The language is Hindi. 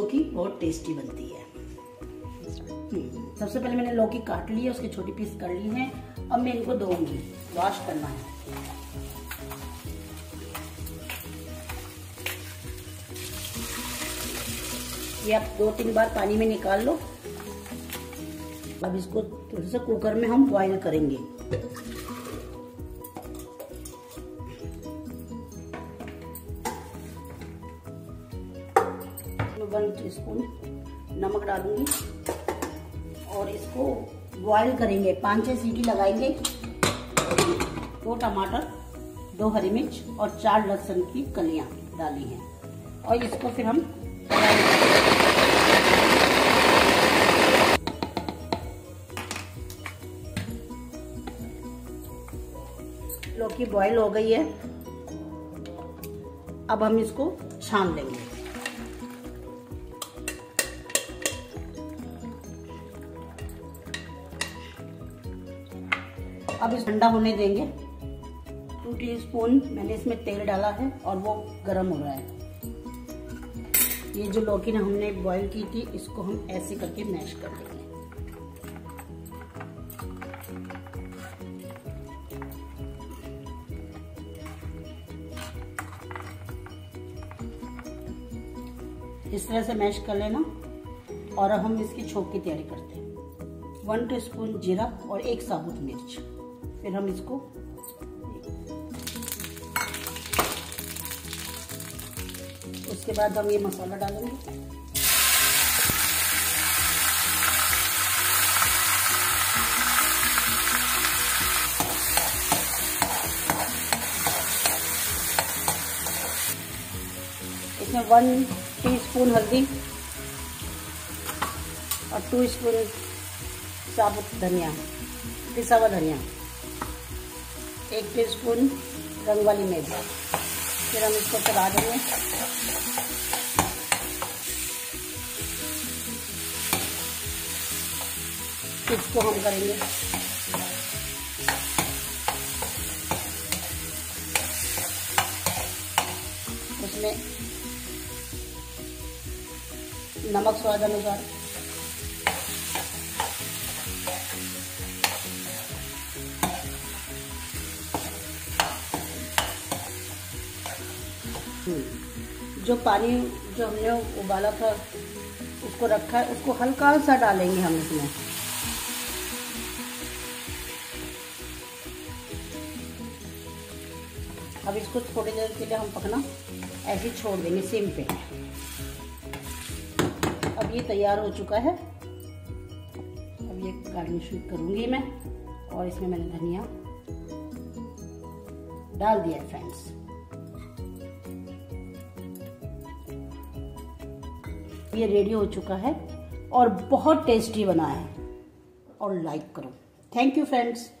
बहुत टेस्टी बनती है। सबसे पहले मैंने लौकी काट ली है, उसके छोटी पीस कर ली हैं। अब मैं इनको धोऊँगी वॉश करना है। ये आप दो तीन बार पानी में निकाल लो। अब इसको थोड़ा सा कुकर में हम बॉईल करेंगे। वन टीस्पून नमक डालूँगी और इसको बॉईल करेंगे। पाँच छह सीटी लगाएँगे। दो टमाटर, दो हरी मिर्च और चार लहसुन की कलियाँ डाली हैं। और इसको फिर हम लौकी बॉईल हो गई है। अब हम इसको छान लेंगे। अब इस ठंडा होने देंगे। टू टीस्पून मैंने इसमें तेल डाला है और वो गर्म हो रहा है। ये जो लौकी ना हमने बॉईल की थी, इसको हम ऐसे करके मैश कर देंगे। इस तरह से मैश कर लेना और हम इसकी छोंक की तैयारी करते हैं। वन टीस्पून जीरा और एक साबुत मिर्च। फिर हम इसको उसके बाद हम ये मसाला डालेंगे। इसमें वन टीस्पून हल्दी और टू स्पून साबुत धनिया पिसा हुआ धनिया। एक टीस्पून रंग वाली मिर्च फिर हम इसको चला देंगे। इसको हम करेंगे। उसमें नमक स्वाद अनुसार जो पानी जो हमने उबाला था, उसको रखा है, उसको हल्का सा डालेंगे हम इसमें। अब इसको थोड़ी देर के लिए हम पकना, ऐसे छोड़ देंगे सिम पे। अब ये तैयार हो चुका है। अब ये गार्निश करूँगी मैं, और इसमें मैंने धनिया डाल दिया फ्रेंड्स ये रेडी हो चुका है और बहुत टेस्टी बना है। और लाइक करो। Thank you friends